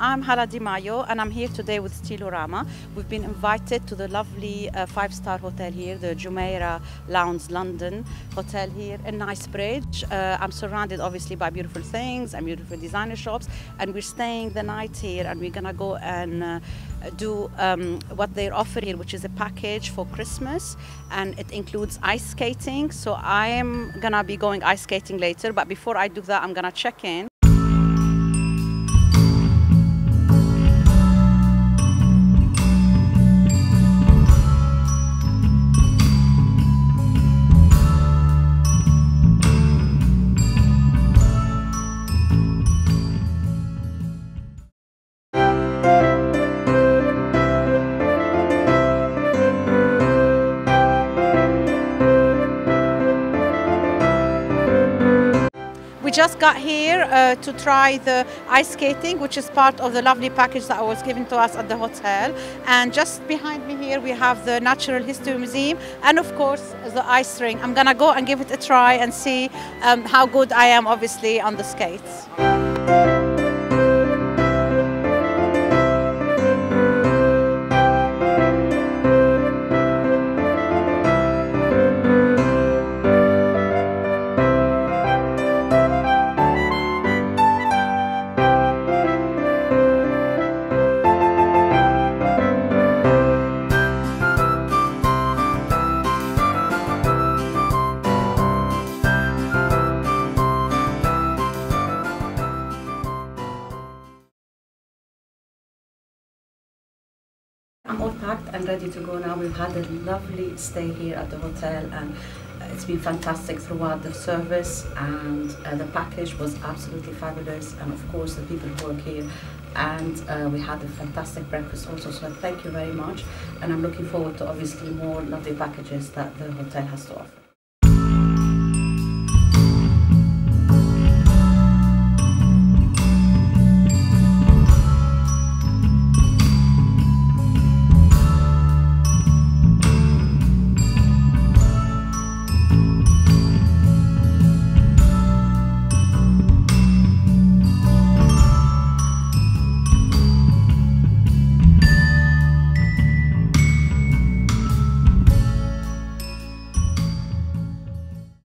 I'm Hala Di Maio and I'm here today with Stilorama. We've been invited to the lovely uh, five-star hotel here, the Jumeirah Lowndes London hotel here in Knightsbridge. Uh, I'm surrounded obviously by beautiful things and beautiful designer shops and we're staying the night here and we're gonna go and uh, do um, what they're offering which is a package for Christmas and it includes ice skating. So I'm gonna be going ice skating later, but before I do that, I'm gonna check in. We just got here uh, to try the ice skating, which is part of the lovely package that was given to us at the hotel. And just behind me here, we have the Natural History Museum and, of course, the ice ring. I'm gonna go and give it a try and see um, how good I am, obviously, on the skates. I'm all packed and ready to go now. We've had a lovely stay here at the hotel and it's been fantastic throughout the service and uh, the package was absolutely fabulous and of course the people who work here and uh, we had a fantastic breakfast also so thank you very much and I'm looking forward to obviously more lovely packages that the hotel has to offer.